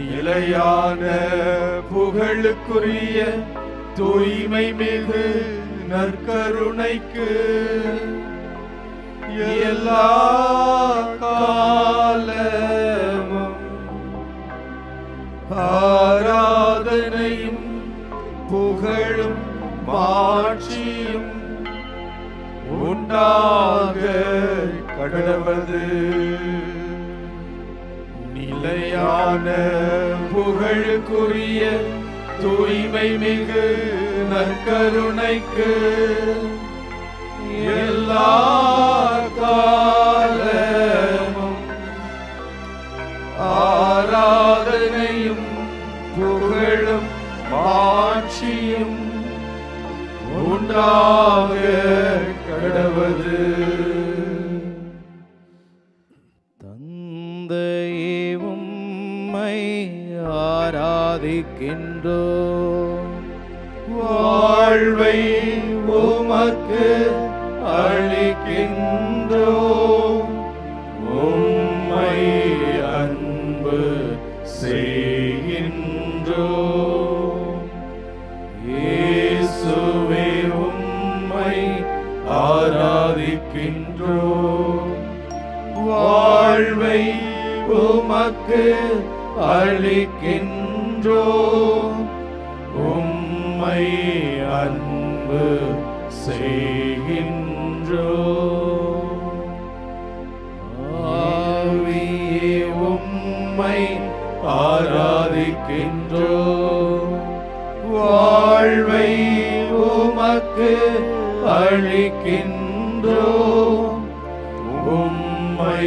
நிலையான புகழுக்குரிய தூய்மை மிகு நற்கருணைக்கு எல்லா காலமும் ஆராதனையும் புகழும் மாட்சியும் உண்டாக கடவது நிலையான புகழுக்குரிய தூய்மை மிகு நற்கருணைக்கு எல்லா காலமும் ஆராதனையும் புகழும் மாட்சியும் உண்டாக கடவது. ஆராதிக்கின்றோ வாழ்வை உமக்கு அளிக்கின்றோம். உம்மை அன்பு செய்கின்றோம். இயேசுவே உம்மை ஆராதிக்கின்றோம். வாழ்வை உமக்கு அளிக்கின்றோம். உம்மை அன்பு செய்கின்றோம் ஆவியே உம்மை ஆராதிக்கின்றோ? வாழ்வை உமக்கு அழிக்கின்றோ உம்மை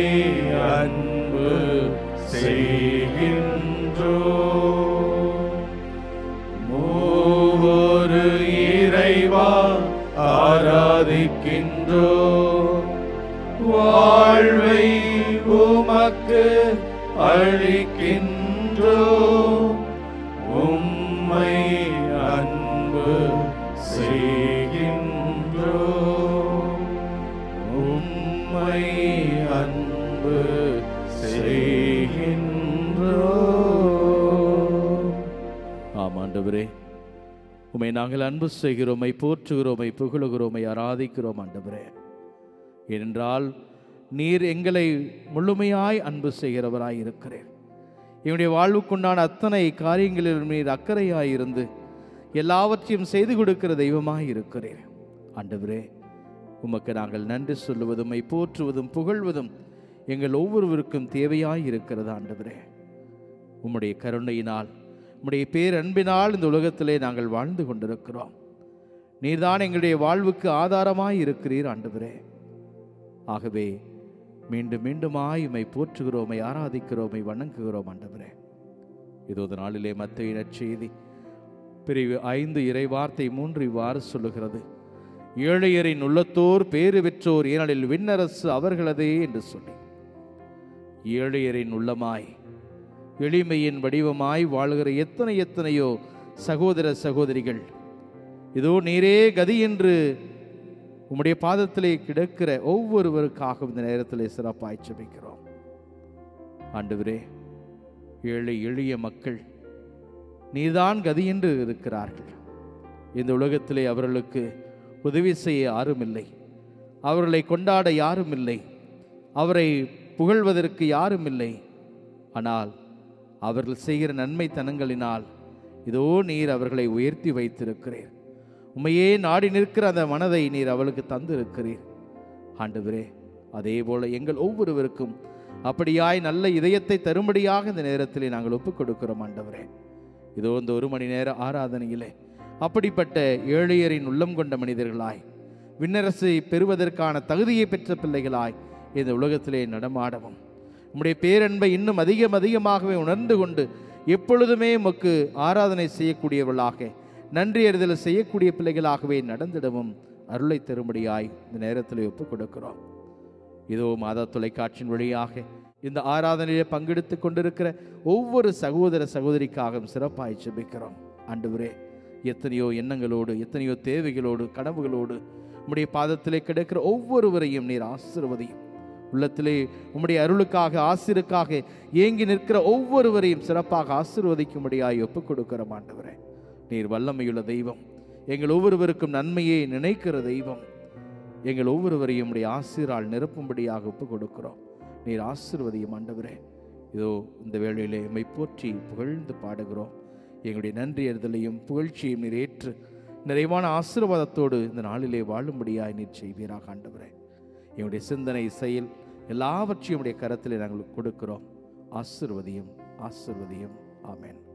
உம்மை நாங்கள் அன்பு செய்கிறோமை போற்றுகிறோமை புகழுகிறோமை ஆராதிக்கிறோம் ஆண்டவரே. ஏனென்றால் நீர் எங்களை முழுமையாய் அன்பு செய்கிறவராய் இருக்கிறேன் என்னுடைய வாழ்வுக்குண்டான அத்தனை காரியங்களிலும் நீர் அக்கறையாயிருந்து எல்லாவற்றையும் செய்து கொடுக்கிற தெய்வமாய் இருக்கிறேன் ஆண்டவரே உமக்கு நாங்கள் நன்றி சொல்லுவதும் போற்றுவதும் புகழ்வதும் எங்கள் ஒவ்வொருவருக்கும் தேவையாய் இருக்கிறது ஆண்டவரே. உம்முடைய கருணையினால் உம்முடைய பேரன்பினால் இந்த உலகத்திலே நாங்கள் வாழ்ந்து கொண்டிருக்கிறோம். நீர்தான் எங்களுடைய வாழ்வுக்கு ஆதாரமாய் இருக்கிறீர் ஆண்டவரே. ஆகவே மீண்டும் மீண்டுமாய் உம்மை போற்றுகிறோமை ஆராதிக்கிறோமை வணங்குகிறோம் ஆண்டவரே. இதோ நாளிலே மத்திய நற்செய்தி. பிரிவு ஐந்து இறைவார்த்தை மூன்று இவ்வாறு சொல்லுகிறது. ஏழையரின் உள்ளத்தோர் பேறு பெற்றோர் ஏனலில் விண்ணரசு அவர்களதே என்று சொல்லி. ஏழையரின் உள்ளமாய் எளிமையின் வடிவமாய் வாழ்கிற எத்தனை எத்தனையோ சகோதர சகோதரிகள். இதோ நீரே கதி என்று உம்முடைய பாதத்திலே கிடக்கிற ஒவ்வொருவருக்காகவும் இந்த நேரத்தில் சிறப்பாய் செபிக்கிறோம் ஆண்டவரே ஏழை எளிய மக்கள் நீதான் கதி என்று இருக்கிறார்கள். இந்த உலகத்திலே அவர்களுக்கு உதவி செய்ய யாரும் இல்லை அவர்களை கொண்டாட யாரும் இல்லை அவரை புகழ்வதற்கு யாரும் இல்லை ஆனால் அவர்கள் செய்கிற நன்மைத்தனங்களினால். இதோ நீர் அவர்களை உயர்த்தி வைத்திருக்கிறீர். உண்மையே நாடி நிற்கிற அந்த மனதை நீர் அவளுக்கு தந்திருக்கிறீர். ஆண்டவரே அதே போல எங்கள் ஒவ்வொருவருக்கும் அப்படியாய் நல்ல இதயத்தை தரும்படியாக இந்த நேரத்திலே நாங்கள் ஒப்புக் கொடுக்கிறோம் ஆண்டவரே. இதோ இந்த ஒரு மணி நேர ஆராதனையிலே அப்படிப்பட்ட ஏழையரின் உள்ளம் கொண்ட மனிதர்களாய் விண்ணரசை பெறுவதற்கான தகுதியை பெற்ற பிள்ளைகளாய் இந்த உலகத்திலே நடமாடவும். உம்முடைய பேரன்பை இன்னும் அதிகம் அதிகமாகவே உணர்ந்து கொண்டு எப்பொழுதுமே உமக்கு ஆராதனை செய்யக்கூடியவர்களாக நன்றி அறிதல் செய்யக்கூடிய பிள்ளைகளாகவே நடந்திடவும் அருளை தரும்படியாய் இந்த நேரத்தில் ஒப்புக் கொடுக்கிறோம் இதோ மாதா தொலைக்காட்சியின் வழியாக இந்த ஆராதனையில் பங்கெடுத்து கொண்டிருக்கிற ஒவ்வொரு சகோதர சகோதரிக்காகவும் சிறப்பாய் ஜெபிக்கிறோம். ஆண்டவரே எத்தனையோ எண்ணங்களோடு எத்தனையோ தேவைகளோடு கனவுகளோடு உம்முடைய பாதத்திலே கிடைக்கிற ஒவ்வொருவரையும் நீர் ஆசீர்வதியும். உள்ளத்திலே உம்முடைய அருளுக்காக ஆசிருக்காக ஏங்கி நிற்கிற ஒவ்வொருவரையும் சிறப்பாக ஆசிர்வதிக்கும்படியாய் ஒப்புக் கொடுக்கிறோம் ஆண்டவரே. நீர் வல்லமையுள்ள தெய்வம். எங்கள் ஒவ்வொருவருக்கும் நன்மையை நினைக்கிற தெய்வம். எங்கள் ஒவ்வொருவரையும் உடைய ஆசிரால் நிரப்பும்படியாக ஒப்புக் கொடுக்கிறோம் நீர் ஆசீர்வதியும் ஆண்டவரே. இதோ இந்த வேளையிலே எம்மை போற்றி புகழ்ந்து பாடுகிறோம். எங்களுடைய நன்றி அறிதலையும் புகழ்ச்சியையும் நீர் ஏற்று நிறைவான ஆசீர்வாதத்தோடு இந்த நாளிலே வாழும்படியாய் நீர் செய்வீராக ஆண்டவரே. எங்களுடைய சிந்தனை செயல் எல்லாவற்றையும் உடைய கரத்தில் நாங்கள் கொடுக்கிறோம். ஆசிர்வதியும் ஆசிர்வதியும். ஆமேன்.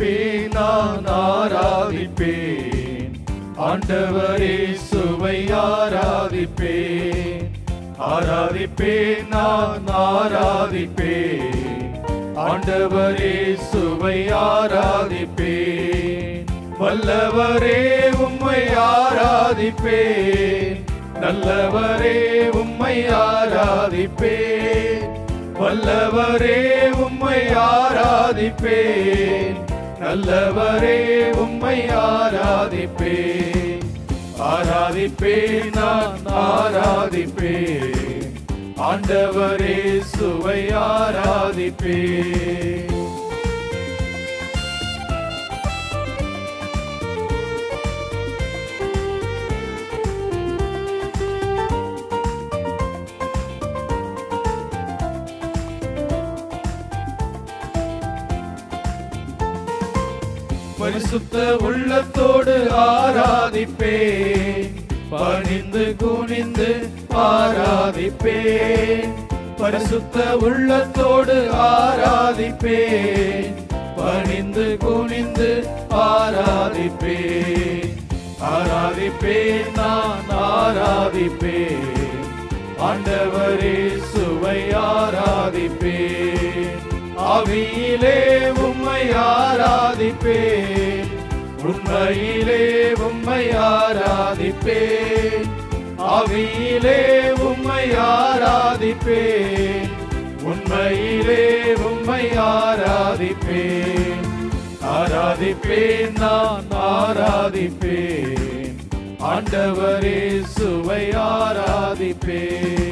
ஆராதிப்பேன் நான் ஆராதிப்பேன். ஆண்டவரே சுவை ஆராதிப்பேன். ஆராதிப்பேன் நான் ஆராதிப்பேன். ஆண்டவரே சுவை ஆராதிப்பேன். வல்லவரே உம்மை ஆராதிப்பேன். நல்லவரே உம்மை ஆராதிப்பேன். வல்லவரே உம்மை ஆராதிப்பேன். நல்லவரே உம்மை ஆராதிப்பேன் ஆராதிப்பேன் நான் ஆராதிப்பேன் ஆண்டவரே சுவை ஆராதிப்பேன் பரிசுத்த உள்ளத்தோடு ஆராதிப்பேன். பணிந்து குனிந்து ஆராதிப்பேன். பரிசுத்த உள்ளத்தோடு ஆராதிப்பேன். பணிந்து குனிந்து ஆராதிப்பேன். ஆராதிப்பேன் நான் ஆராதிப்பேன். ஆண்டவரே சுவை ஆராதிப்பேன். அவியிலே உம்மை ஆராதிப்பேன் உண்மையிலே உம்மை ஆராதிப்பேன் அவியிலே உம்மை ஆராதிப்பேன் உண்மையிலே உம்மை ஆராதிப்பேன் ஆராதிப்பேன் நான் ஆராதிப்பேன். ஆண்டவரே சுவை ஆராதிப்பேன்.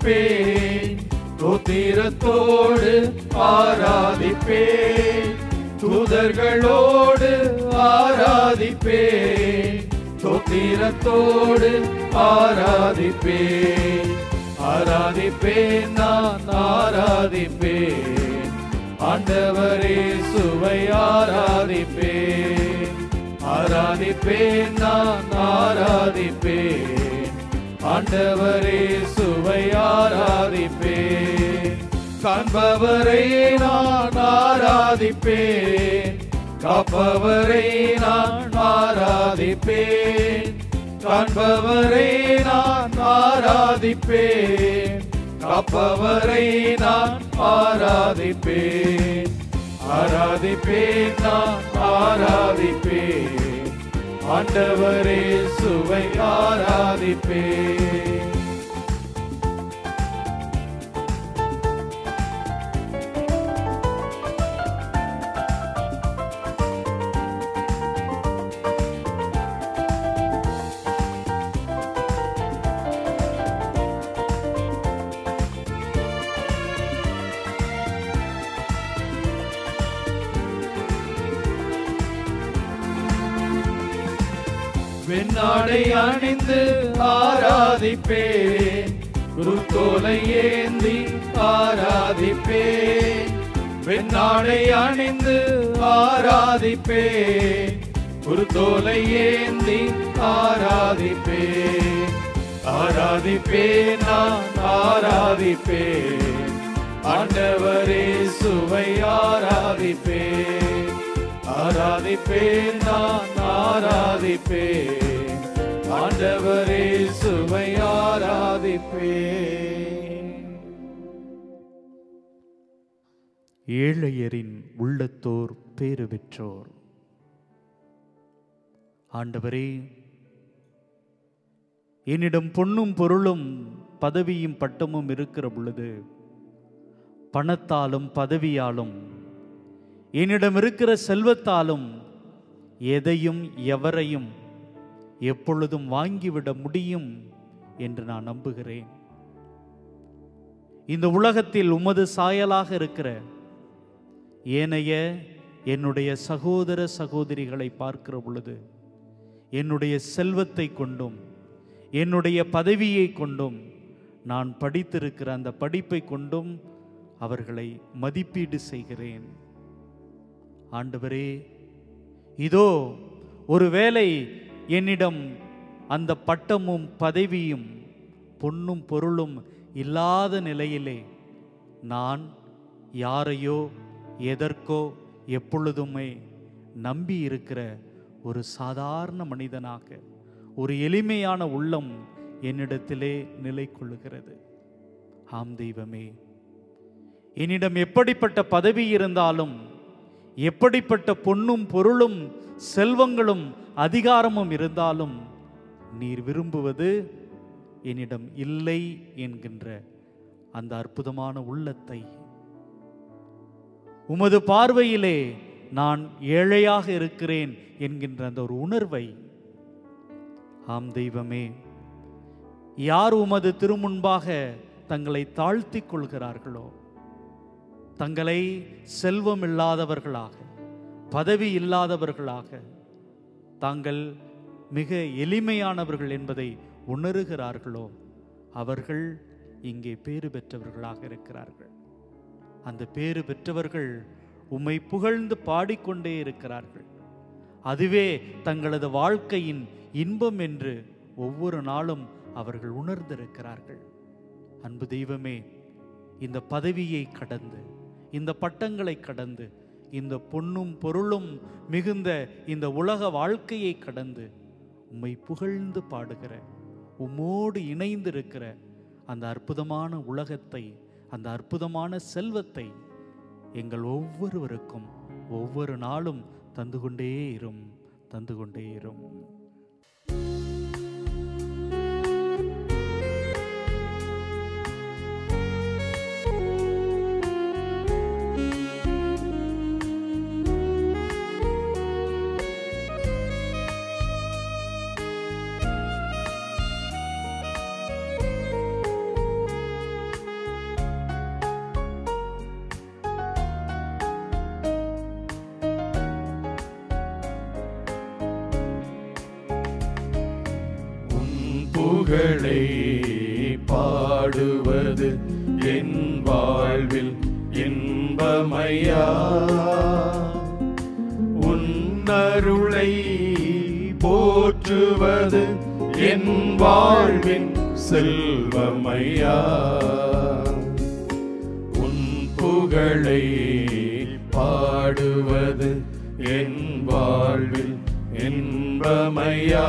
ஆராதிப்பேன் தோத்திரத்தோடு ஆராதிப்பேன். தூதர்களோடு ஆராதிப்பேன். தோத்திரத்தோடு ஆராதிப்பேன். ஆராதிப்பேன் நான் ஆராதிப்பேன். ஆண்டவரே சுவை ஆராதிப்பேன். ஆராதிப்பேன் நான் ஆராதிப்பேன். ஆண்டவரே சுவையாராதிப்பே காண்பவரை நான் ஆராதிப்பேன் காப்பவரை நான் ஆராதிப்பேன் காண்பவரை நான் ஆராதிப்பேன் காப்பவரை நான் ஆராதிப்பேன் ஆராதிப்பேன் நான் ஆராதிப்பேன் ஆண்டவரே சுவை ஆராதிப்பே நாடை அணிந்து ஆராதிப்பேன் குருத்தோலை ஏந்தி ஆராதிப்பேன் வெண்ணாடை அணிந்து ஆராதிப்பேன் குருத்தோலை ஏந்தி ஆராதிப்பேன் ஆராதிப்பேன் நான் ஆராதிப்பேன் ஆண்டவரே சுவை ஆராதிப்பேன் ஆராதிப்பேன் நான் ஆராதிப்பேன் ஆண்டவரே சுவை ஆராதிப்பேன். ஏழையரின் உள்ளத்தோர் பேறு பெற்றோர். ஆண்டவரே என்னிடம் பொன்னும் பொருளும் பதவியும் பட்டமும் இருக்கிற பொழுது பணத்தாலும் பதவியாலும் என்னிடம் இருக்கிற செல்வத்தாலும் எதையும் எவரையும் எப்பொழுதும் வாங்கிவிட முடியும் என்று நான் நம்புகிறேன். இந்த உலகத்தில் உமது சாயலாக இருக்கிற ஏனைய என்னுடைய சகோதர சகோதரிகளை பார்க்கிற பொழுது என்னுடைய செல்வத்தை கொண்டும் என்னுடைய பதவியை கொண்டும் நான் படித்திருக்கிற அந்த படிப்பை கொண்டும் அவர்களை மதிப்பீடு செய்கிறேன். ஆண்டவரே இதோ ஒருவேளை என்னிடம் அந்த பட்டமும் பதவியும் பொன்னும் பொருளும் இல்லாத நிலையிலே நான் யாரையோ எதற்கோ எப்பொழுதுமே நம்பி இருக்கிற ஒரு சாதாரண மனிதனாக ஒரு எளிமையான உள்ளம் என்னிடத்திலே நிலை கொள்ளுகிறது ஆம் தெய்வமே என்னிடம் எப்படிப்பட்ட பதவி இருந்தாலும் எப்படிப்பட்ட பொன்னும் பொருளும் செல்வங்களும் அதிகாரமும் இருந்தாலும் நீர் விரும்புவது என்னிடம் இல்லை என்கின்ற அந்த அற்புதமான உள்ளத்தை. உமது பார்வையிலே நான் ஏழையாக இருக்கிறேன் என்கின்ற அந்த ஒரு உணர்வை. ஆம் தெய்வமே யார் உமது திருமுன்பாக தங்களை தாழ்த்திக் கொள்கிறார்களோ தங்களை செல்வம் இல்லாதவர்களாக பதவி இல்லாதவர்களாக தாங்கள் மிக எளிமையானவர்கள் என்பதை உணருகிறார்களோ அவர்கள் இங்கே பேறு பெற்றவர்களாக இருக்கிறார்கள். அந்த பேறு பெற்றவர்கள் உம்மை புகழ்ந்து பாடிக்கொண்டே இருக்கிறார்கள். அதுவே தங்களது வாழ்க்கையின் இன்பம் என்று ஒவ்வொரு நாளும் அவர்கள் உணர்ந்திருக்கிறார்கள். அன்பு தெய்வமே இந்த பதவியை கடந்து இந்த பட்டங்களை கடந்து இந்த பொன்னும் பொருளும் மிகுந்த இந்த உலக வாழ்க்கையை கடந்து உம்மை புகழ்ந்து பாடுகிற உம்மோடு இணைந்திருக்கிற அந்த அற்புதமான உலகத்தை அந்த அற்புதமான செல்வத்தை எங்கள் ஒவ்வொருவருக்கும் ஒவ்வொரு நாளும் தந்து கொண்டே இரும் தந்து கொண்டே இரும். புகழை பாடுவது என் வாழ்வில் இன்பமையா?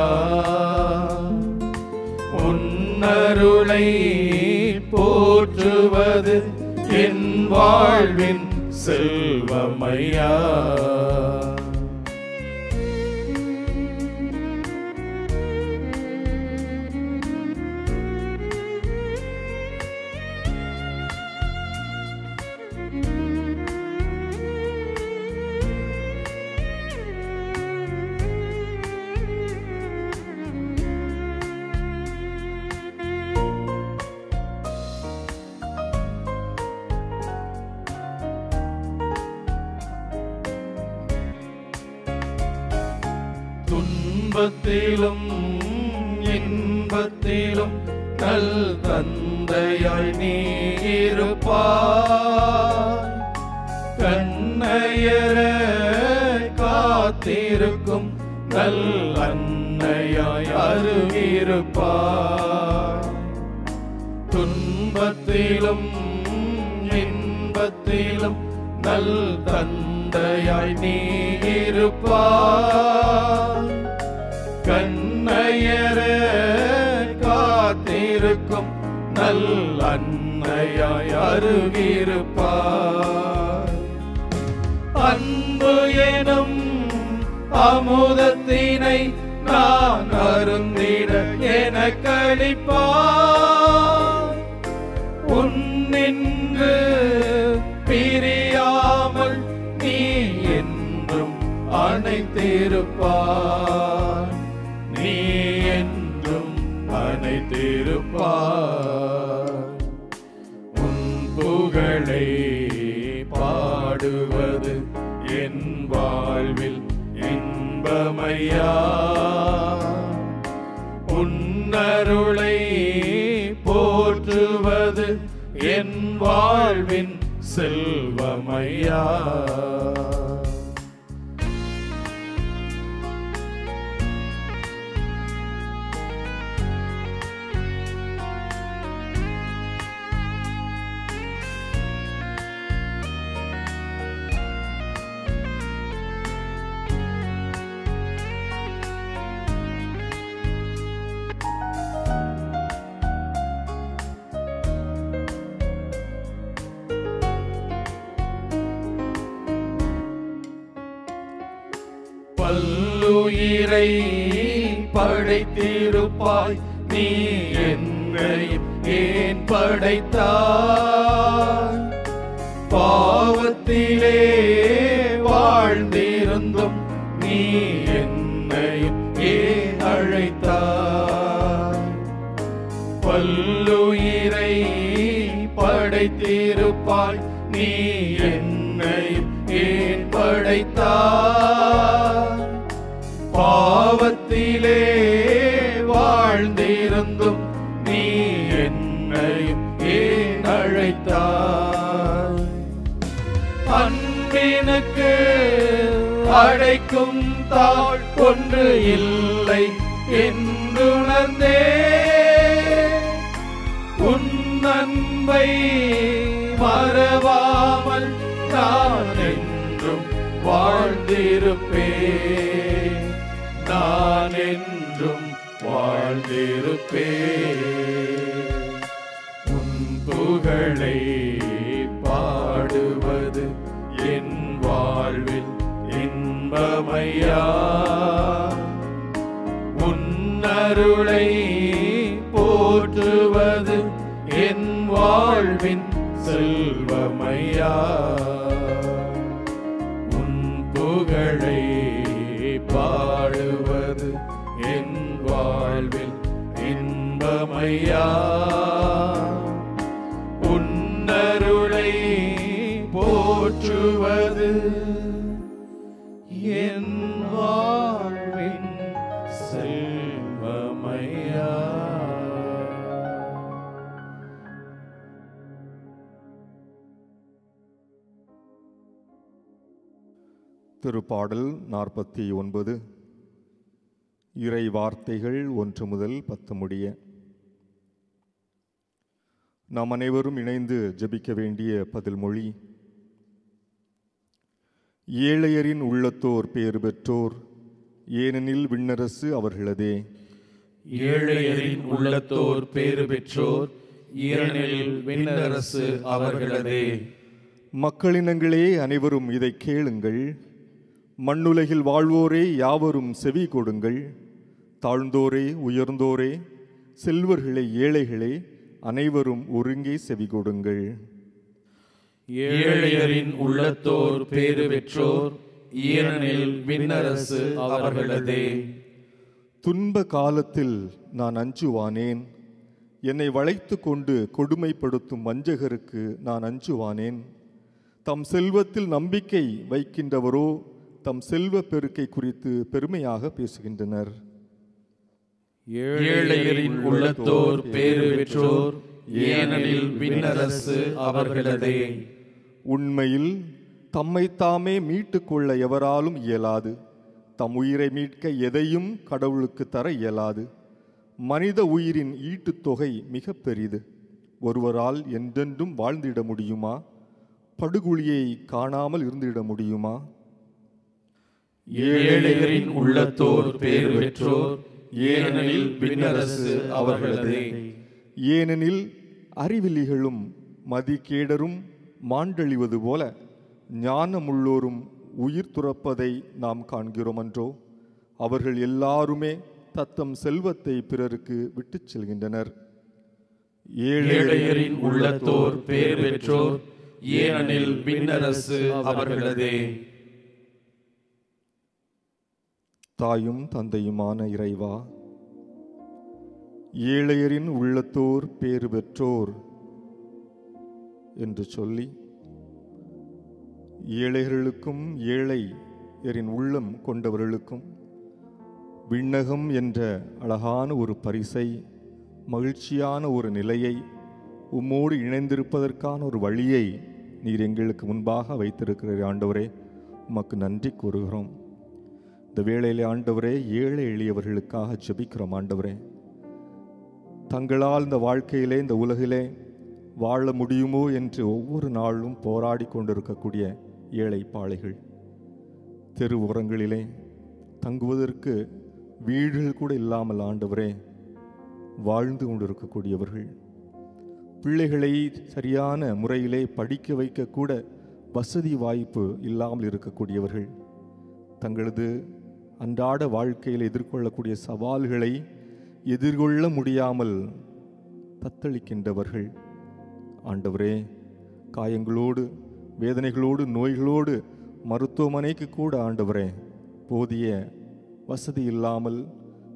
உன்னருளை போற்றுவது என் வாழ்வின் செல்வமையா? இன்பத்திலும் இன்பத்திலும் கல் தந்தையாய் நீ கண்ணையர காத்திருக்கும் கல் அன்னையாய் அருகிருப்பாய் துன்பத்திலும் இன்பத்திலும் நல் தந்தையாய் நீ அருகிருப்பார் அன்பு எனும் அமுதத்தினை நான் அருந்திட என கழிப்பார் உன்னின்று பிரியாமல் நீ என்றும் அணைத்திருப்பார் நீ என்றும் அணைத்திருப்பார் இன்பமையா உன்னருளை போற்றுவது என் வாழ்வின் செல்வமையா. பல்லுயிரை படைத்திருப்பாய். நீ என்னை ஏன் படைத்தாய்? பாவத்திலே வாழ்ந்திருந்தும் நீ என்னை ஏன் அழைத்தாய்? பல்லுயிரை படைத்திருப்பாய். நீ என்னை ஏன் படைத்தாய்? வாழ்ந்திருந்தும் நீ என்னையும் ஏன் அழைத்தாய் அன்பினுக்கு அழைக்கும் தாழ் ஒன்று இல்லை என்றுணர்ந்தே உன் அன்பை மறவாமல் நான் என்றும் வாழ்ந்திருப்பேன். நான் என்றும் வாழ்ந்திருப்பேன். உன் புகழை பாடுவது என் வாழ்வில் இன்பமையா? உன்னருளை போற்றுவது என் வாழ்வின் செல்வமையா? ஐயா உன்னருளை போற்றுவது என் வாழ்வின் செல்வமையா. திருப்பாடல் நாற்பத்தி ஒன்பது. இறை வார்த்தைகள் ஒன்று முதல் பத்து முடிய. நாம் அனைவரும் இணைந்து ஜெபிக்க வேண்டிய பதில் மொழி ஏழையரின் உள்ளத்தோர் பேறு பெற்றோர் ஏனெனில் விண்ணரசு அவர்களதே. ஏழையரின் உள்ளத்தோர் பேறு பெற்றோர் ஏனெனில் விண்ணரசு அவர்களதே. மக்களினங்களே அனைவரும் இதை கேளுங்கள். மண்ணுலகில் வாழ்வோரே யாவரும் செவி கொடுங்கள். தாழ்ந்தோரே உயர்ந்தோரே செல்வர்களே ஏழைகளே அனைவரும் ஒருங்கே செவி கொடுங்கள். ஏழையரின் உள்ளத்தோர் பேறு பெற்றோர் ஏனெனில் விண்ணரசு அவர்களதே. துன்ப காலத்தில் நான் அஞ்சுவானேன். என்னை வளைத்து கொண்டு கொடுமைப்படுத்தும் வஞ்சகருக்கு நான் அஞ்சுவானேன். தம் செல்வத்தில் நம்பிக்கை வைக்கின்றவரோ தம் செல்வ பெருக்கை குறித்து பெருமையாக பேசுகின்றனர். ஏழையரின் உள்ளத்தோர் பேறு பெற்றோர் ஏனெனில் விண்ணரசு அவர்களதே. உண்மையில் தம்மை தாமே மீட்டுக் கொள்ள எவராலும் இயலாது. தம் உயிரை மீட்க எதையும் கடவுளுக்கு தர இயலாது. மனித உயிரின் ஈட்டுத் தொகை மிக பெரிது. ஒருவரால் என்றென்றும் வாழ்ந்திட முடியுமா? படுகுழியை காணாமல் இருந்திட முடியுமா? ஏழையரின் உள்ளத்தோர் பேறு பெற்றோர் ஏனெனில் விண்ணரசு அவர்களதே. ஏனெனில் அறிவிலிகளும் மதிகேடரும் மாண்டழிவது போல ஞானமுள்ளோரும் உயிர் துறப்பதை நாம் காண்கிறோம் அன்றோ அவர்கள் எல்லாருமே தத்தம் செல்வத்தை பிறருக்கு விட்டுச் செல்கின்றனர். ஏழையரின் உள்ளத்தோர் பேறு பெற்றோர் ஏனெனில் விண்ணரசு அவர்களதே. தாயும் தந்தையுமான இறைவா. ஏழையரின் உள்ளத்தோர் பேறு பெற்றோர் என்று சொல்லி ஏழைகளுக்கும் ஏழையரின் உள்ளம் கொண்டவர்களுக்கும் விண்ணகம் என்ற அழகான ஒரு பரிசை மகிழ்ச்சியான ஒரு நிலையை உம்மோடு இணைந்திருப்பதற்கான ஒரு வழியை நீர் எங்களுக்கு முன்பாக வைத்திருக்கிற ஆண்டவரே. உமக்கு நன்றி கூறுகிறோம். இந்த வேளையிலே ஆண்டவரே ஏழை எளியவர்களுக்காக ஜெபிக்கிறோம் ஆண்டவரே. தங்களால் இந்த வாழ்க்கையிலே இந்த உலகிலே வாழ முடியுமோ என்று ஒவ்வொரு நாளும் போராடி கொண்டிருக்கக்கூடிய ஏழை பாளைகள் தெரு ஓரங்களிலே தங்குவதற்கு வீடுகள் கூட இல்லாமல் ஆண்டவரே வாழ்ந்து கொண்டிருக்கக்கூடியவர்கள். பிள்ளைகளை சரியான முறையிலே படிக்க வைக்க கூட வசதி வாய்ப்பு இல்லாமல் இருக்கக்கூடியவர்கள். தங்களது அன்றாட வாழ்க்கையில் எதிர்கொள்ளக்கூடிய சவால்களை எதிர்கொள்ள முடியாமல் தத்தளிக்கின்றவர்கள். ஆண்டவரே காயங்களோடு வேதனைகளோடு நோய்களோடு மருத்துவமனைக்கு கூட ஆண்டவரே போதிய வசதி இல்லாமல்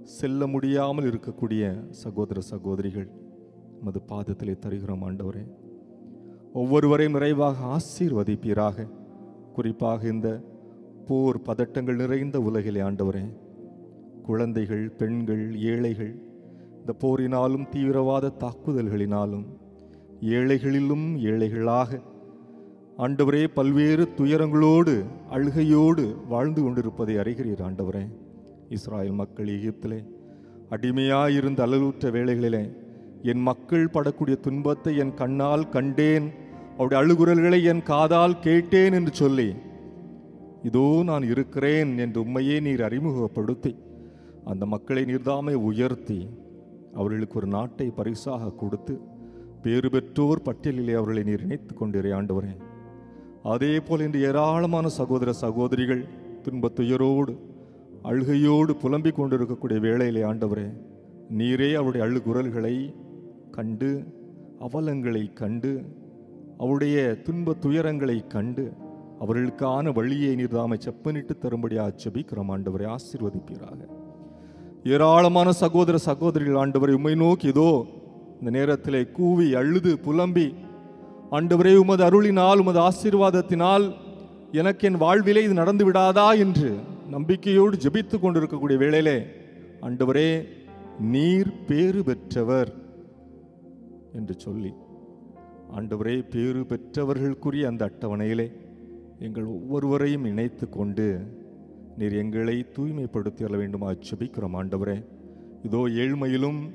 செல்ல முடியாமல் இருக்கக்கூடிய சகோதர சகோதரிகள் மது பாதத்திலே தருகிறோம் ஆண்டவரே. ஒவ்வொருவரையும் நிறைவாக ஆசீர்வதிப்பீராக. குறிப்பாக இந்த போர் பதட்டங்கள் நிறைந்த உலகிலே ஆண்டவரே. குழந்தைகள் பெண்கள் ஏழைகள் இந்த போரினாலும் தீவிரவாத தாக்குதல்களினாலும் ஏழைகளிலும் ஏழைகளாக ஆண்டவரே பல்வேறு துயரங்களோடு அழுகையோடு வாழ்ந்து கொண்டிருப்பதை அறிகிறீர் ஆண்டவரே. இஸ்ராயல் மக்கள் எகிப்திலே அடிமையாயிருந்த அலலுற்ற வேளைகளிலே என் மக்கள் படக்கூடிய துன்பத்தை என் கண்ணால் கண்டேன் அவருடைய அழுகுரல்களை என் காதால் கேட்டேன் என்று சொல்லி இதோ நான் இருக்கிறேன் என்று உண்மையே நீர் அறிமுகப்படுத்தி அந்த மக்களை நீர்தாமே உயர்த்தி அவர்களுக்கு ஒரு நாட்டை பரிசாக கொடுத்து பேறு பெற்றோர் பட்டியலிலே அவர்களை நீர் இணைத்துக் கொண்டிரு ஆண்டவரே. அதே போல் இன்று ஏராளமான சகோதர சகோதரிகள் துன்பத்துயரோடு அழுகையோடு புலம்பிக் கொண்டிருக்கக்கூடிய வேளையிலே ஆண்டவரே நீரே அவருடைய அழுகுரல்களை கண்டு அவலங்களை கண்டு அவருடைய துன்ப துயரங்களை கண்டு அவர்களுக்கான வழியை நீர் தாமை செப்பனிட்டு தரும்படியாக செபிக்கிறோம் ஆண்டவரை ஆசீர்வதிப்பீராக. ஏராளமான சகோதர சகோதரிகள் ஆண்டவரை உம்மை நோக்கி இதோ இந்த நேரத்திலே கூவி அழுது புலம்பி ஆண்டவரே உமது அருளினால் உமது ஆசீர்வாதத்தினால் எனக்கு என் வாழ்விலே இது நடந்து விடாதா என்று நம்பிக்கையோடு ஜெபித்துக் கொண்டிருக்கக்கூடிய வேளையிலே ஆண்டவரே நீர் பேறு பெற்றவர் என்று சொல்லி ஆண்டவரே பேறு பெற்றவர்களுக்குரிய அந்த அட்டவணையிலே எங்கள் ஒவ்வொருவரையும் இணைத்து கொண்டு நீர் எங்களை தூய்மைப்படுத்தி வர வேண்டுமா. ஜெபிக்கிறோம் ஆண்டவரே இதோ ஏழ்மையிலும்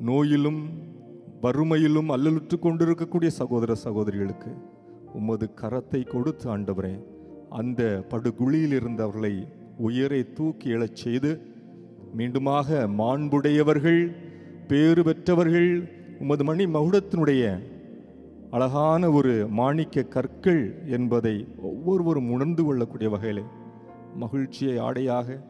நோயிலும் வறுமையிலும் அல்லலுற்று கொண்டிருக்கக்கூடிய சகோதர சகோதரிகளுக்கு உமது கரத்தை கொடுத்து ஆண்டவரே அந்த படுகுழியில் இருந்தவர்களை உயரை தூக்கி எழச் செய்து மீண்டுமாக மாண்புடையவர்கள் பேறு பெற்றவர்கள் உமது மணி மகுடத்தினுடைய அழகான ஒரு மாணிக்க கற்கள் என்பதை ஒவ்வொருவரும் உணர்ந்து கொள்ளக்கூடிய வகையில் மகிழ்ச்சியை ஆடையாக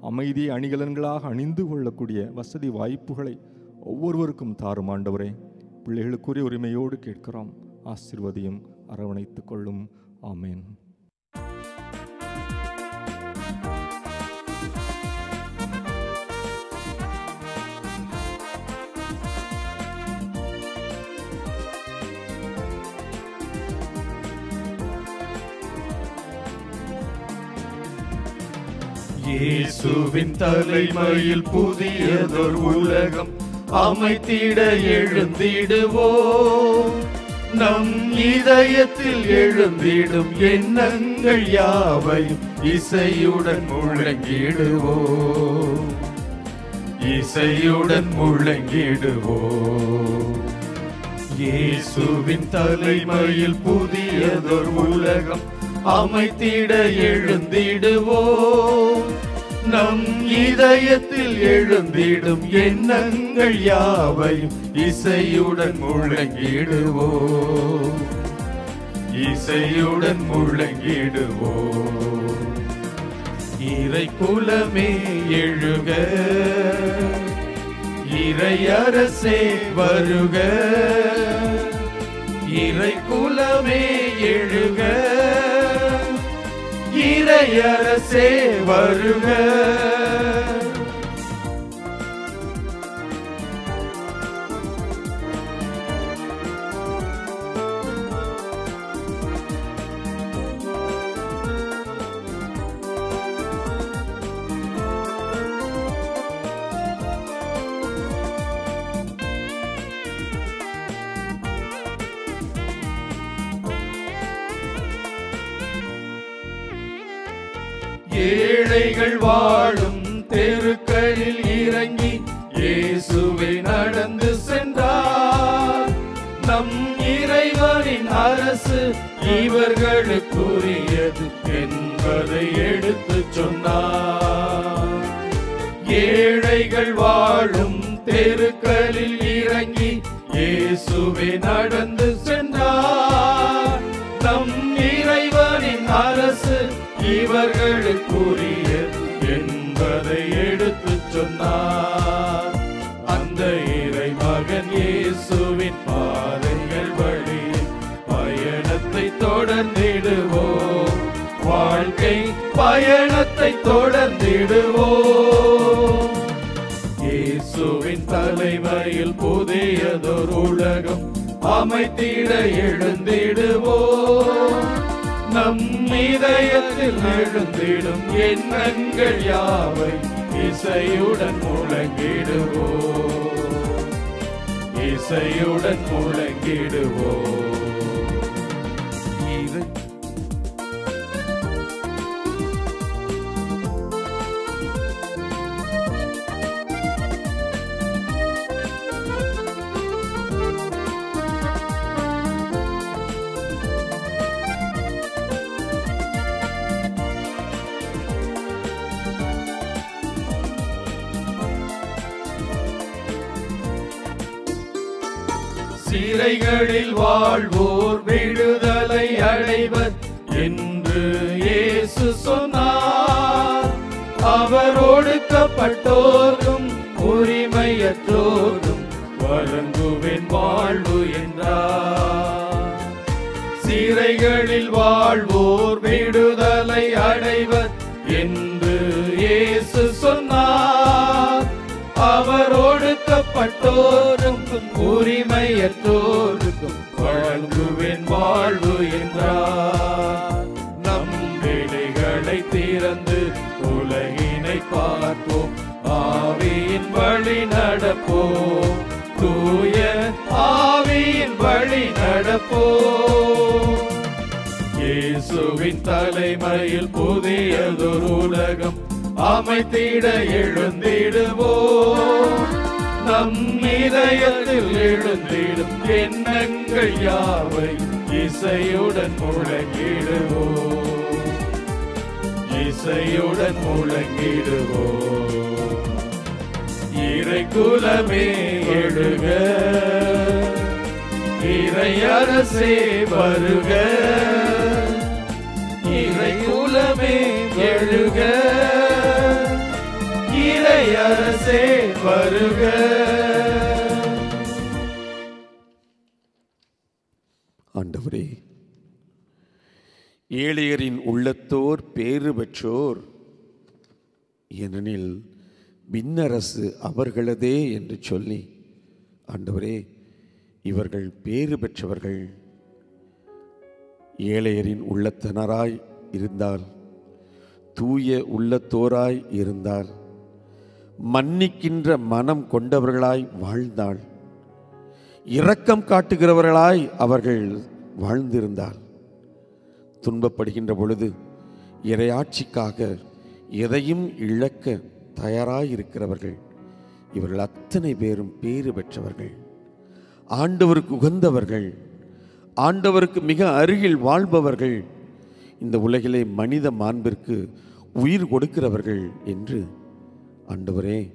அமைதியை அணிகலன்களாக அணிந்து கொள்ளக்கூடிய வசதி வாய்ப்புகளை ஒவ்வொருவருக்கும் தாரும் ஆண்டவரே. பிள்ளைகளுக்குரிய உரிமையோடு கேட்கிறோம். ஆசிர்வதியும் அரவணைத்து கொள்ளும். ஆமேன். இயேசுவின் தலைமையில் புதியதொரு உலகம் அமைத்திட எழுந்திடுவோம். நம் இதயத்தில் எழுந்திடும் எண்ணங்கள் யாவையும் இசையுடன் முழங்கிடுவோம். இசையுடன் முழங்கிடுவோம். இயேசுவின் தலைமையில் புதியதொரு உலகம் அமைத்திட எழுந்திடுவோம். நம் இதயத்தில் எழுந்திடும் எண்ணங்கள் யாவையும் இசையுடன் முழங்கிடுவோம். இசையுடன் முழங்கிடுவோம். இறை குலமே எழுக. இறையரசே வருக. இறை குலமே எழுக. இளையரசே வருக. ஏழைகள் வாழும் தெருக்களில் இறங்கி இயேசுவை நடந்து சென்றார். நம் இறைவனின் அரசு இவர்களுக்குரியது என்பதை எடுத்து சொன்னார். ஏழைகள் வாழும் தெருக்களில் இறங்கி இயேசுவை நடந்து சென்றார். நம் இறைவனின் அரசு இவர்களுக்குரிய என்பதை எடுத்து சொன்னார். அந்த இறை மகன் இயேசுவின் பாதைகள் வழியில் பயணத்தை தொடர்ந்திடுவோம். வாழ்க்கை பயணத்தை தொடர்ந்திடுவோம். இயேசுவின் தலைமையில் புதியதொரு உலகம் அமைத்திட எழுந்திடுவோம். நம் இதயத்தில் எழுந்திடும் எண்ணங்கள் யாவை? இசையுடன் முழங்கிடுவோ இசையுடன் முழங்கிடுவோம். சிறைகளில் வாழ்வோர் விடுதலை அடைவர். என்று இயேசு சொன்னார். அவர் ஒடுக்கப்பட்டோரும் உரிமையற்றோரும் வழங்குவேன் வாழ்வு என்றார். சிறைகளில் வாழ்வோர் விடுதலை அடைவர் என்று இயேசு சொன்னார். அவர் ஒடுக்கப்பட்டோரும் உரிமை வழி நடப்போம். இயேசுவின் தலைமையில் புதியதொரு உலகம் அமைத்திட எழுந்திடுவோம். நம் இதயத்தில் எழுந்திடும் எண்ணங்கள் யாவை? இசையுடன் முழங்கிடுவோம். இசையுடன் முழங்கிடுவோம். இறை குலமே எழுக. இறையரசே வருக. இறை குலமே எழுக. இறையரசே வருக. ஆண்டவரே ஏழையரின் உள்ளத்தோர் பேறு பெற்றோர் ஏனெனில் விண்ணரசு அவர்களதே என்று சொல்லி ஆண்டவரே இவர்கள் பேறு பெற்றவர்கள். ஏழையரின் உள்ளத்தனராய் இருந்தால் தூய உள்ளத்தோராய் இருந்தால் மன்னிக்கின்ற மனம் கொண்டவர்களாய் வாழ்ந்தாள் இரக்கம் காட்டுகிறவர்களாய் அவர்கள் வாழ்ந்திருந்தால். துன்பப்படுகின்ற பொழுது இறையாட்சிக்காக எதையும் இழக்க தயாராயிருக்கிறவர்கள். இவர்கள் அத்தனை பேரும் பேறு பெற்றவர்கள். ஆண்டவருக்கு உகந்தவர்கள் ஆண்டவருக்கு மிக அருகில் வாழ்பவர்கள் இந்த உலகிலே மனித மாண்பிற்கு உயிர் கொடுக்கிறவர்கள் என்று. ஆண்டவரே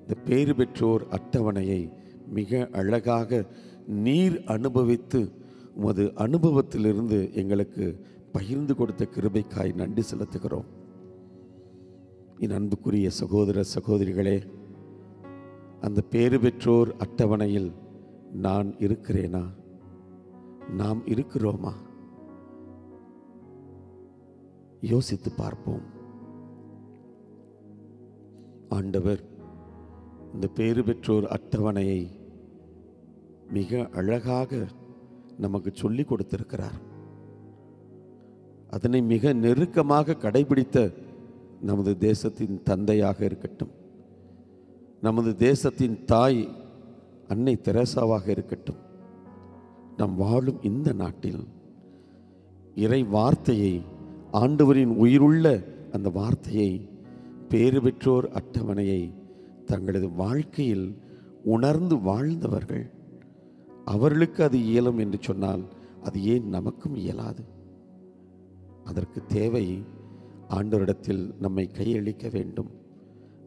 இந்த பேறு பெற்றோர் அட்டவணையை மிக அழகாக நீர் அனுபவித்து உமது அனுபவத்திலிருந்து எங்களுக்கு பகிர்ந்து கொடுத்த கிருபைக்காய் நன்றி செலுத்துகிறோம். என் அன்புக்குரிய சகோதர சகோதரிகளே அந்த பேறு பெற்றோர் அட்டவணையில் நான் இருக்கிறேனா? நாம் இருக்கிறோமா? யோசித்து பார்ப்போம். ஆண்டவர் இந்த பேறு பெற்றோர் அட்டவணையை மிக அழகாக நமக்கு சொல்லி கொடுத்திருக்கிறார். அதனை மிக நெருக்கமாக கடைபிடித்த நமது தேசத்தின் தந்தையாக இருக்கட்டும். நமது தேசத்தின் தாய் அன்னை தெரசாவாக இருக்கட்டும். நாம் வாழும் இந்த நாட்டில் இறை வார்த்தையை ஆண்டவரின் உயிருள்ள அந்த வார்த்தையை பேறு பெற்றோர் அட்டவணையை தங்களது வாழ்க்கையில் உணர்ந்து வாழ்ந்தவர்கள் அவர்களுக்கு அது இயலும் என்று சொன்னால் அது ஏன் நமக்கும் இயலாது? அதற்கு தேவை ஆண்டோரிடத்தில் நம்மை கையளிக்க வேண்டும்.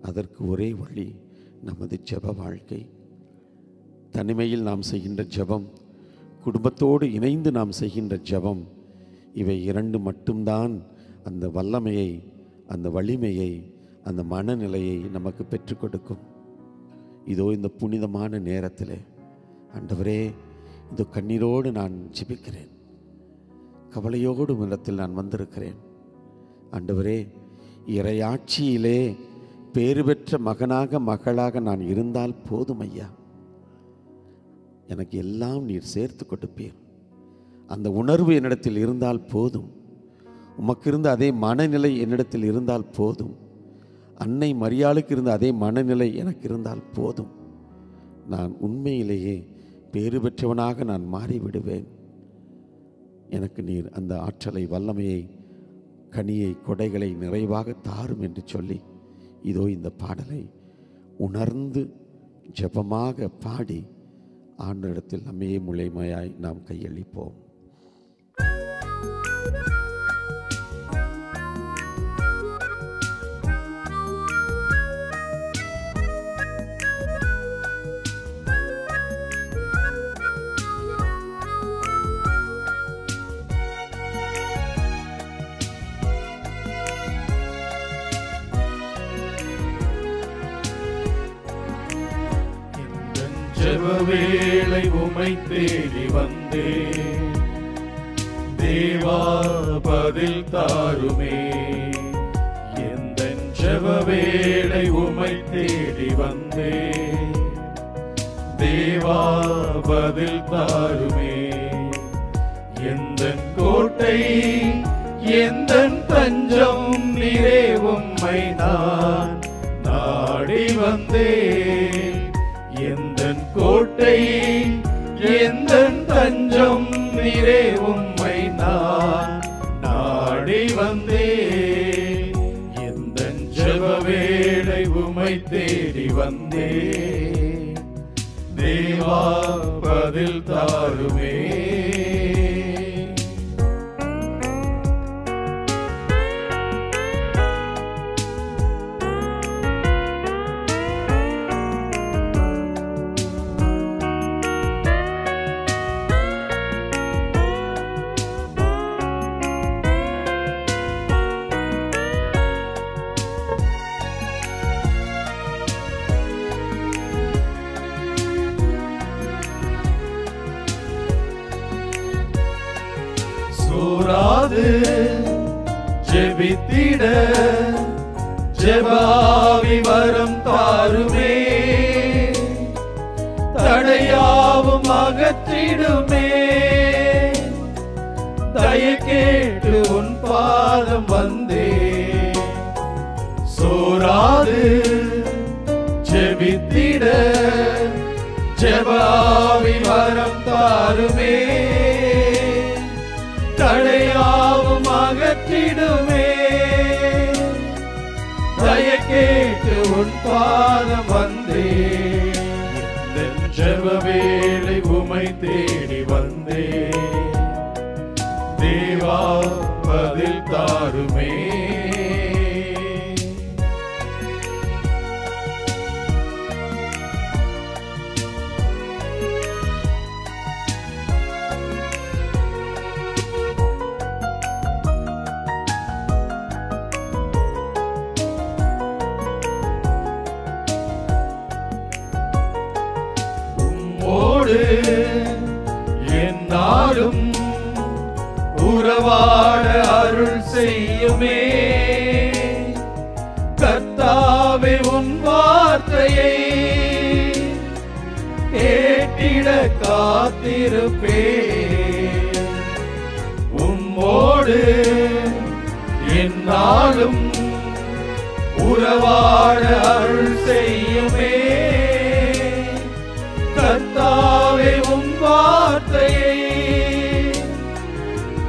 அதற்கு ஒரே வழி நமது ஜெப வாழ்க்கை. தனிமையில் நாம் செய்கின்ற ஜெபம் குடும்பத்தோடு இணைந்து நாம் செய்கின்ற ஜெபம் இவை இரண்டு மட்டும்தான் அந்த வல்லமையை அந்த வலிமையை அந்த மனநிலையை நமக்கு பெற்று கொடுக்கும். இதோ இந்த புனிதமான நேரத்தில் ஆண்டவரே இதோ கண்ணீரோடு நான் ஜிபிக்கிறேன். கவலையோடு இடத்தில் நான் வந்திருக்கிறேன். ஆண்டவரே இறையாட்சியிலே பேறு பெற்ற மகனாக மகளாக நான் இருந்தால் போதும் ஐயா. எனக்கு எல்லாம் நீர் சேர்த்து கொடுப்பீர். அந்த உணர்வு என்னிடத்தில் இருந்தால் போதும். உமக்கு இருந்த அதே மனநிலை என்னிடத்தில் இருந்தால் போதும். அன்னை மரியாளுக்கு இருந்த அதே மனநிலை எனக்கு இருந்தால் போதும். நான் உண்மையிலேயே பேறு பெற்றவனாக நான் மாறிவிடுவேன். எனக்கு நீர் அந்த ஆற்றலை வல்லமையை கனியை கொடைகளை நிறைவாக தாரும் என்று சொல்லி இதோ இந்த பாடலை உணர்ந்து ஜெபமாக பாடி ஆண்டரிடத்தில் நம்மையே முளைமையாய் நாம் கையளிப்போம். வேளை உமை தேடி வந்தேன் தேவா பதில் தாருமே. எந்த ஜெப வேளை உமை தேடி வந்தேன் தேவா பதில் தாருமே. எந்த கோட்டை எந்த தஞ்சம் நீரே உம்மை நான் நாடி வந்தேன் கோட்டை எந்த தஞ்சம் நிறை உம்மை நான் நாடி வந்தே எந்தன் ஜெப வேளை உமை தேடி வந்தே தேவா பதில் தாருமே. ஜபாவி வரம் தாருமே. தடையாவும் அகற்றிடுமே. தயை கேட்டு உன் பாதம் வந்தே. சோராது ஜெபித்திட ஜபாவி வரம் தாருமே. தடையாவும் அகற்றிடுமே. உன் பாதம் வந்தே ஜெப வேலை உமை தேடி வந்தே தேவா பதில் தாருமே. வாழ அருள் செய்யுமே. கத்தாவே உன் வார்த்தையை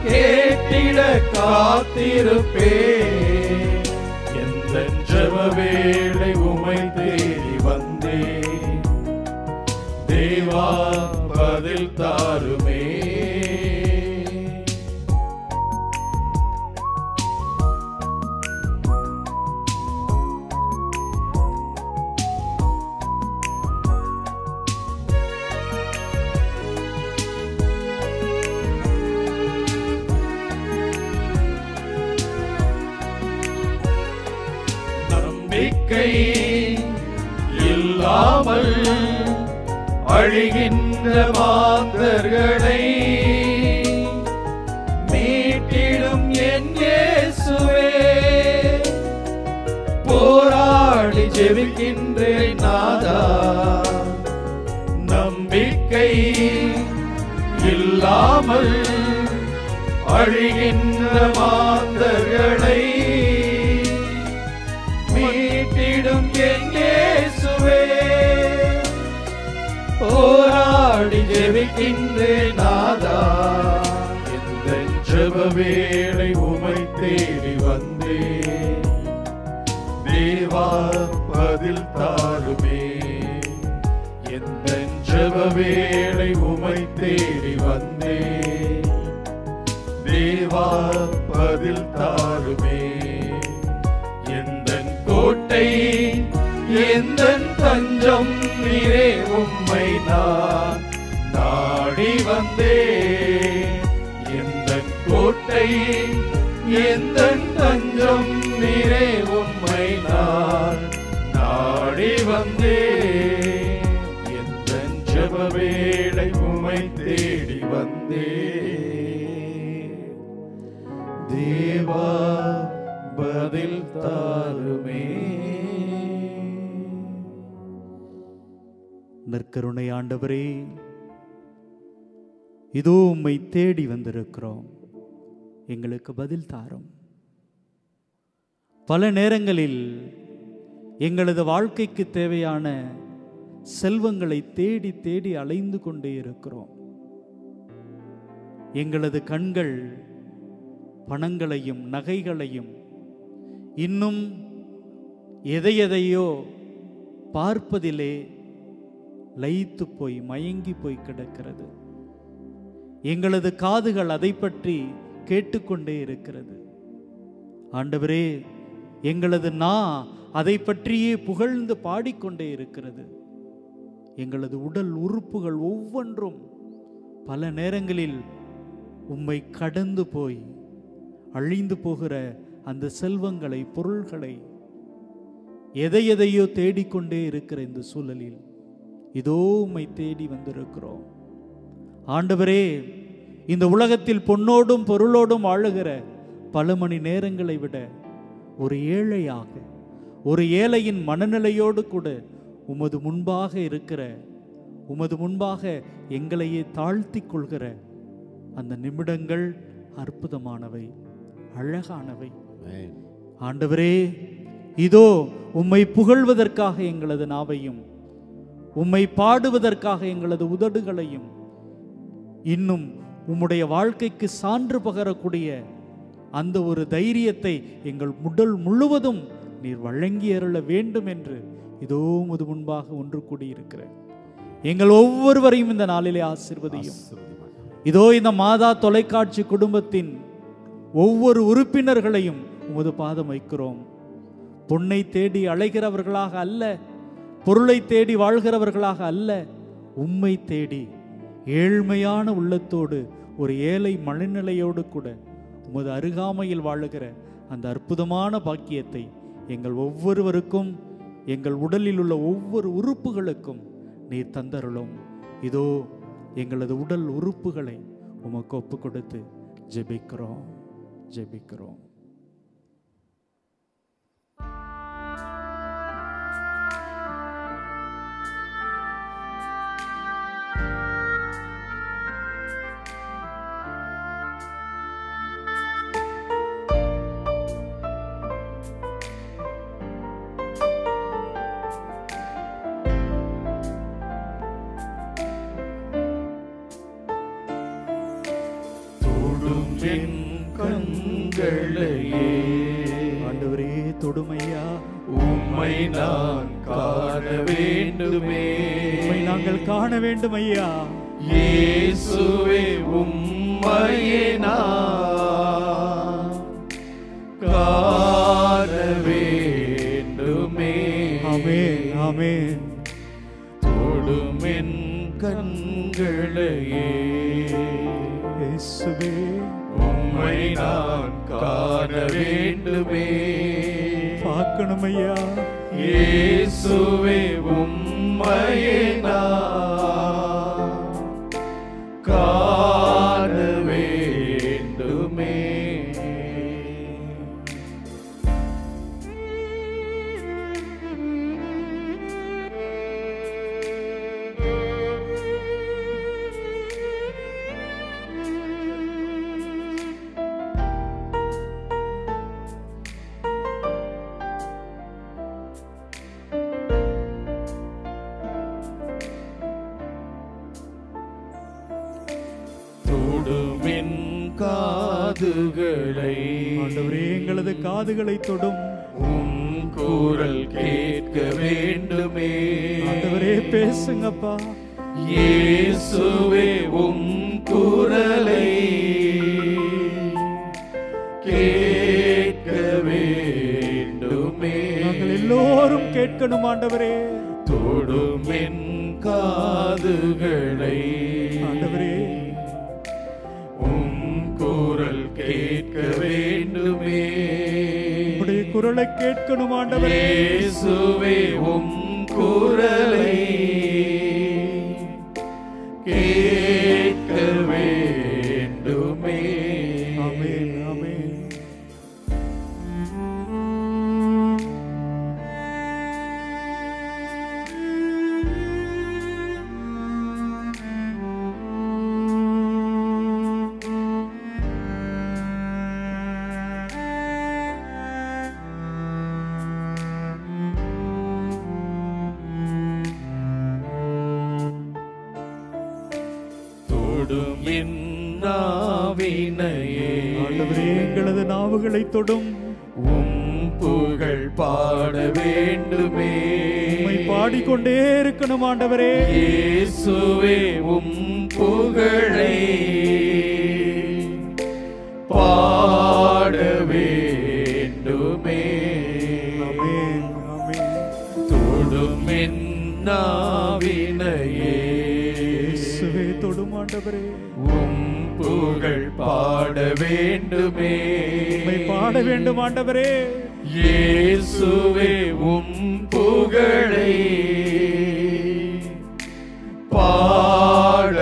கேட்டிட காத்திருப்பே. எந்த ஜப வேளை உமை தேடி வந்தே. தேவா பதில் தாரும் நம்பிக்கை இல்லாமல் அழிகின்ற மாந்தர்களை வேளை உமை தேடி வந்தே. தேவா பதில் தாருமே. எந்த கோட்டை எந்த தஞ்சம் நீரே உம்மை நான் நாடி வந்தே. எந்த கோட்டை எந்த தஞ்சம் கருணை ஆண்டவரே இதோ உம்மை தேடி வந்திருக்கிறோம். எங்களுக்கு பதில் தாரும். பல நேரங்களில் எங்களது வாழ்க்கைக்கு தேவையான செல்வங்களை தேடி தேடி அலைந்து கொண்டே இருக்கிறோம். எங்களது கண்கள் பணங்களையும் நகைகளையும் இன்னும் எதை எதையோ பார்ப்பதிலே லயித்து போய் மயங்கி போய் கிடக்கிறது. எங்களது காதுகள் அதை பற்றி கேட்டுக்கொண்டே இருக்கிறது. ஆண்டவரே எங்களது நா அதை பற்றியே புகழ்ந்து பாடிக்கொண்டே இருக்கிறது. எங்களது உடல் உறுப்புகள் ஒவ்வொன்றும் பல நேரங்களில் உம்மை கடந்து போய் அழிந்து போகிற அந்த செல்வங்களை பொருள்களை எதை எதையோ தேடிக்கொண்டே இருக்கிற இந்த சூழலில் இதோ உம்மை தேடி வந்திருக்கிறோம். ஆண்டவரே இந்த உலகத்தில் பொன்னோடும் பொருளோடும் வாழுகிற பல மணி நேரங்களை விட ஒரு ஏழையாக ஒரு ஏழையின் மனநிலையோடு கூட உமது முன்பாக இருக்கிற உமது முன்பாக எங்களையே தாழ்த்தி கொள்கிற அந்த நிமிடங்கள் அற்புதமானவை அழகானவை. ஆண்டவரே இதோ உம்மை புகழ்வதற்காக எங்களது நாவையும் உம்மை பாடுவதற்காக எங்களது உதடுகளையும் இன்னும் உம்முடைய வாழ்க்கைக்கு சான்று பகரக்கூடிய அந்த ஒரு தைரியத்தை எங்கள் உடல் முழுவதும் நீர் வழங்கி அருள வேண்டும் என்று இதோ முது முன்பாக ஒன்று கூடியிருக்கிறேன் எங்கள் ஒவ்வொருவரையும் இந்த நாளிலே ஆசிர்வதியும். இதோ இந்த மாதா தொலைக்காட்சி குடும்பத்தின் ஒவ்வொரு உறுப்பினர்களையும் உமது பாதம் வைக்கிறோம். பொன்னை தேடி அலைகிறவர்களாக அல்ல பொருளை தேடி வாழ்கிறவர்களாக அல்ல உம்மை தேடி. ஏழ்மையான உள்ளத்தோடு ஒரு ஏழை மனநிலையோடு கூட உமது அருகாமையில் வாழுகிற அந்த அற்புதமான பாக்கியத்தை எங்கள் ஒவ்வொருவருக்கும் எங்கள் உடலில் உள்ள ஒவ்வொரு உறுப்புகளுக்கும் நீர் தந்தருளும். இதோ எங்களது உடல் உறுப்புகளை உமக்கு ஒப்பு கொடுத்து ஜெபிக்கிறோம் ஜெபிக்கிறோம். நான் காண வேண்டுமே. நாங்கள் காண வேண்டும் ஐயா. இயேசுவே உம்மையே நான் காண வேண்டுமே. ஆமென் ஆமென். தொடும் என் கண்களையே. இயேசுவே. உம்மை நான் காண வேண்டுமே. பார்க்கணும் ஐயா. இயேசுவே உம்மையே நான் காண வேண்டுமே. காதுகளை தொடும். உம் குரல் கேட்க வேண்டுமே. ஆண்டவரே பேசுங்கப்பா. இயேசுவே. குரலை கேட்கணும் ஆண்டவரே ஆண்டவரே எங்களது நாவுகளை தொடும். உம் புகழ் பாட வேண்டுமே. உம்மை பாடிக்கொண்டே இருக்கணும் ஆண்டவரே. இயேசுவே உம் புகழை. பாட வேண்டுமே. தொடும் நாவினையே. இயேசுவே தொடும் ஆண்டவரே. புகழ் பாட வேண்டுமே. பாட வேண்டும் ஆண்டவரே. இயேசுவே உம் புகழை. பாட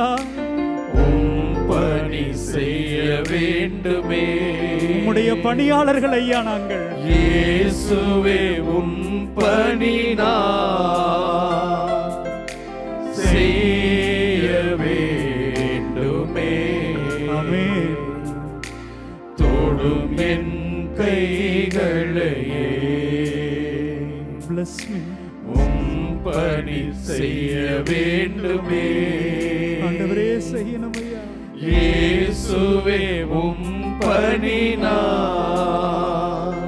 உம் பணி செய்ய வேண்டுமே உம்முடைய பணியாளர்கள் ஐயா நாங்கள். இயேசுவே உம் பணி செய்ய வேண்டுமே. தொடும் என் கைகளையே. உம் பணி செய்ய வேண்டுமே. ஆண்டவரே இயேசுவே உம் பணி நான்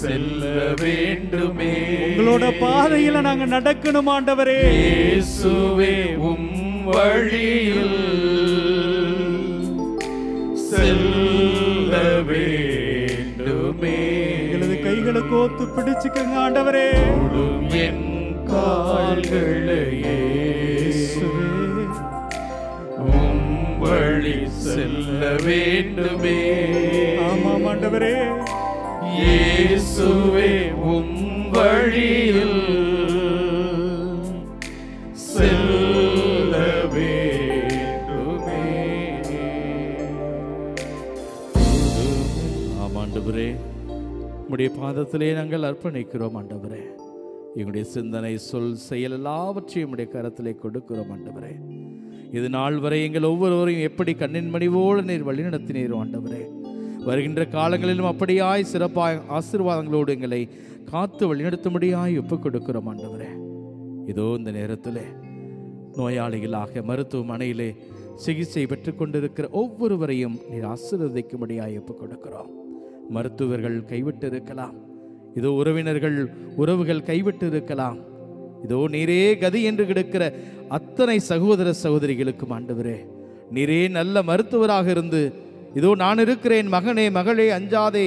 செல்ல வேண்டுமே. உங்களோட பாதையில நாங்க நடக்கணும் ஆண்டவரே. இயேசுவே உம் வழியில் செல்ல வேண்டுமே. எங்களது கைகளை கோத்து பிடிச்சுக்கங்க ஆண்டவரே. என் கால்களையே உம் வழி செல்ல வேண்டுமே. ஆமாம் ஆண்டவரே. இயேசுவே உம் வழியில் ஆண்டவரே. பாதத்திலே நாங்கள் அர்ப்பணிக்கிறோம் ஆண்டவரே. எங்களுடைய சிந்தனை சொல் செயல் எல்லாவற்றையும் உடைய கரத்திலே கொடுக்கிறோம் ஆண்டவரே. இது நாள் வரை எங்கள் ஒவ்வொருவரையும் எப்படி கண்ணின் மணிவோடு நீர் வழிநடத்தினீர் ஆண்டவரே. வருகின்ற காலங்களிலும் அப்படியாய் சிறப்பாய் ஆசீர்வாதங்களோடு எங்களை காத்து வழிநடத்தும்படியாய் ஒப்புக் கொடுக்கிறோம் ஆண்டவரே. இதோ இந்த நேரத்தில் நோயாளிகளாக மருத்துவமனையிலே சிகிச்சை பெற்றுக் கொண்டிருக்கிற ஒவ்வொருவரையும் நீர் ஆசீர்வதிக்கும்படியாய் ஒப்புக் கொடுக்கிறோம் மருத்துவர்கள் கைவிட்டு இருக்கலாம் இதோ உறவினர்கள் உறவுகள் கைவிட்டு இருக்கலாம் இதோ நீரே கதி என்று கிடக்கிற அத்தனை சகோதர சகோதரிகளுக்கும் ஆண்டவரே நீரே நல்ல மருத்துவராக இருந்து இதோ நான் இருக்கிறேன் மகனே மகளே அஞ்சாதே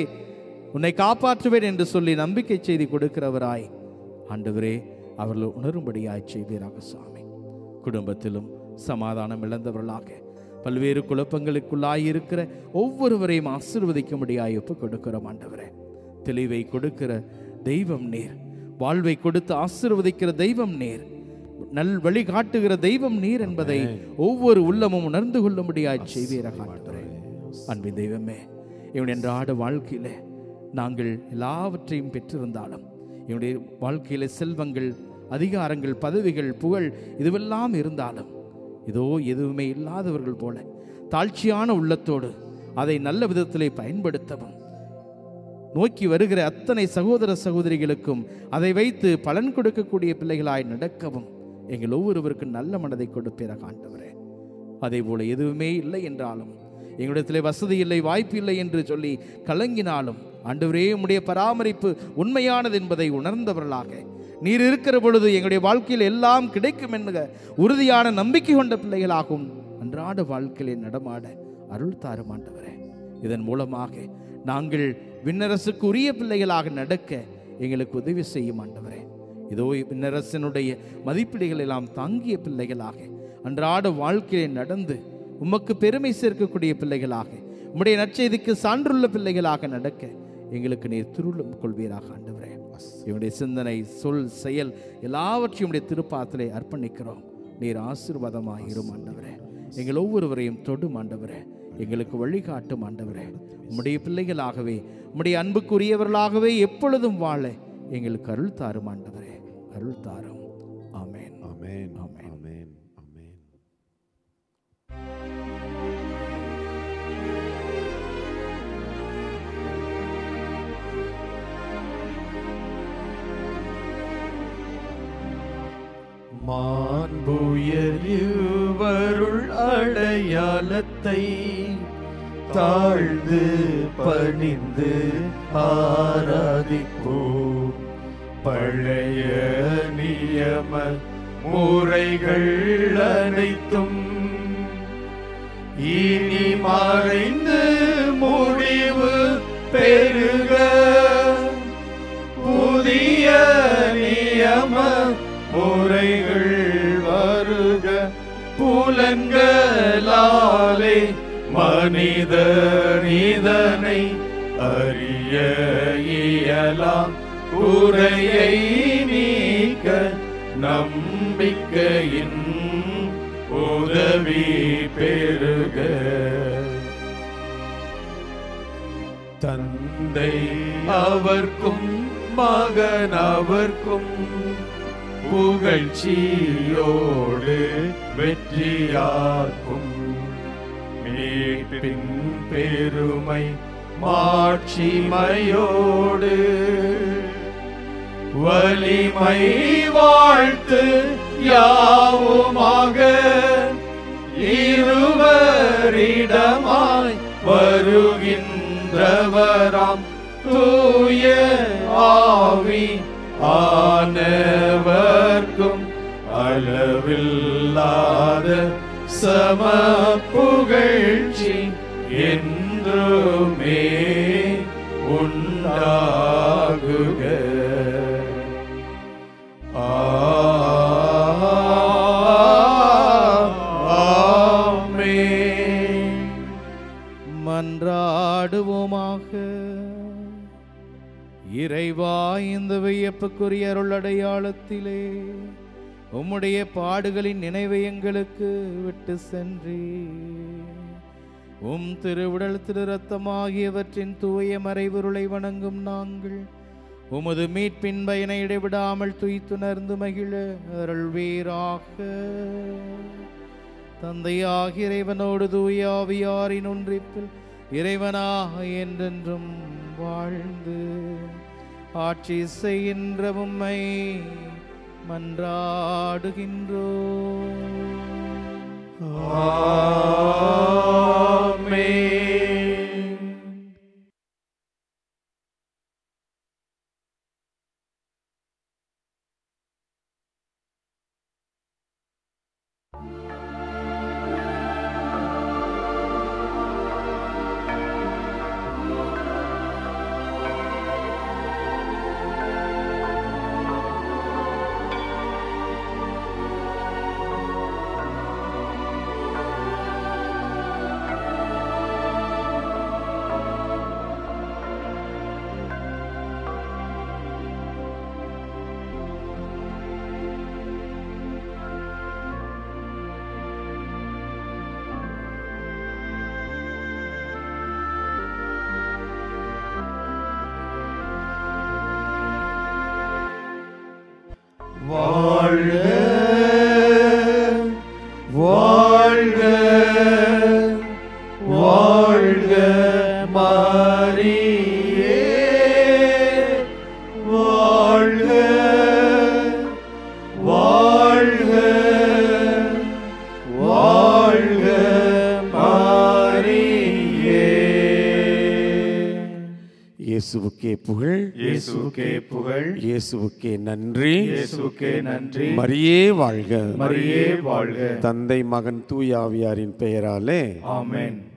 உன்னை காப்பாற்றுவேன் என்று சொல்லி நம்பிக்கை செய்தி கொடுக்கிறவராய். ஆண்டவரே அவர்கள் உணரும்படியாய் செய்வீராக சாமி. குடும்பத்திலும் சமாதானம் இழந்தவர்களாக பல்வேறு குழப்பங்களுக்குள்ளாய் இருக்கிற ஒவ்வொருவரையும் ஆசீர்வதிக்கும்படியாய் ஒப்புக் கொடுக்கிறோம் ஆண்டவரே. தெளிவை கொடுக்கிற தெய்வம் நீர். வாழ்வை கொடுத்து ஆசீர்வதிக்கிற தெய்வம் நீர். நல் வழி காட்டுகிற தெய்வம் நீர் என்பதை ஒவ்வொரு உள்ளமும் உணர்ந்து கொள்ளும்படியாய் செய்வீராக ஆண்டவரே. அன்பின் தெய்வமே இவன் அன்றாட வாழ்க்கையில் நாங்கள் எல்லாவற்றையும் பெற்றிருந்தாலும் இவனுடைய வாழ்க்கையில செல்வங்கள் அதிகாரங்கள் பதவிகள் புகழ் இதுவெல்லாம் இருந்தாலும் இதோ எதுவுமே இல்லாதவர்கள் போல தாழ்ச்சியான உள்ளத்தோடு அதை நல்ல விதத்திலே பயன்படுத்தவும் நோக்கி வருகிற அத்தனை சகோதர சகோதரிகளுக்கும் அதை வைத்து பலன் கொடுக்கக்கூடிய பிள்ளைகளாய் நடக்கவும் எங்கள் ஒவ்வொருவருக்கும் நல்ல மனதை கொடுப்பீராக ஆண்டவரே. அதே போல எதுவுமே இல்லை என்றாலும் எங்களிடத்திலே வசதி இல்லை வாய்ப்பு இல்லை என்று சொல்லி கலங்கினாலும் ஆண்டவரே உம்முடைய பராமரிப்பு உண்மையானது என்பதை உணர்ந்தவர்களாக. நீர் இருக்கிற பொழுது எங்களுடைய வாழ்க்கையில் எல்லாம் கிடைக்கும் என்கிற உறுதியான நம்பிக்கை கொண்ட பிள்ளைகளாகும் அன்றாட வாழ்க்கையிலே நடமாட அருள் தாரும் ஆண்டவரே. இதன் மூலமாக நாங்கள் விண்ணரசுக்கு உரிய பிள்ளைகளாக நடக்க எங்களுக்கு உதவி செய்யும் ஆண்டவரே. இதோ விண்ணரசனுடைய மதிப்பீடுகள் எல்லாம் தாங்கிய பிள்ளைகளாக அன்றாட வாழ்க்கையை நடந்து உமக்கு பெருமை சேர்க்கக்கூடிய பிள்ளைகளாக உம்முடைய நற்செய்திக்கு சான்றுள்ள பிள்ளைகளாக நடக்க எங்களுக்கு நீர் திருளும் கொள்வீராக ஆண்டவரே. இவனுடைய சிந்தனை சொல் செயல் எல்லாவற்றையும் உடைய திருப்பாத்திலே அர்ப்பணிக்கிறோம். நீர் ஆசீர்வாதமாக இரும் ஆண்டவரே. எங்கள் ஒவ்வொருவரையும் தொடும் ஆண்டவரே. எங்களுக்கு வழிகாட்டும் ஆண்டவரே. உம்முடைய பிள்ளைகளாகவே உம்முடைய அன்புக்குரியவர்களாகவே எப்பொழுதும் வாழ எங்களுக்கு அருள் தாரும் ஆண்டவரே. அருள் தாரும். ஆமேன். ஆமேன். மாண்புயர்வருள் அடையாளத்தை தாழ்ந்து பணிந்து ஆராதிப்போம் பழைய நியம முறைகள் அனைத்தும் இனி மறைந்து முடிவு பெருக புதிய புலன்களாலே மனித நீதனை அறிய இயலாம். குறையை நீக்க நம்பிக்கையின் உதவி பெருக தந்தை அவர்க்கும் மகன் அவர்க்கும் புகழ்ச்சியோடு வெற்றியாக்கும். மீட்பின் பெருமை மாட்சிமையோடு. வலிமை வாழ்த்து யாவுமாக இருவரிடமாய் வருகின்றவராம் தூய ஆவி. ஆனவர்க்கும் அளவில்லாத சம புகழ்ச்சி என்றுமே உண்டா இறைவா இந்த வியப்புக்குரிய அருளடையாளத்திலே உம்முடைய பாடுகளின் நினைவை எங்களுக்கு விட்டு சென்றே. உம் திருவுடல் திரு ரத்தமாகியவற்றின் தூய மறைவுருளை வணங்கும் நாங்கள் உமது மீட்பின் பயனை இடைவிடாமல் துய்த்துணர்ந்து மகிழ அருள்வீராக. தந்தையாக இறைவனோடு தூயாவியாரின் ஒன்றிப்பில் இறைவனாக என்றென்றும் வாழ்ந்து ஆட்சி செய்கின்ற உம்மை மன்றாடுகின்றோ. ஆமே நன்றி. நன்றி. மரியே வாழ்க. மரியே வாழ்க. தந்தை மகன் தூயாவியாரின் பெயராலே. ஆமென்.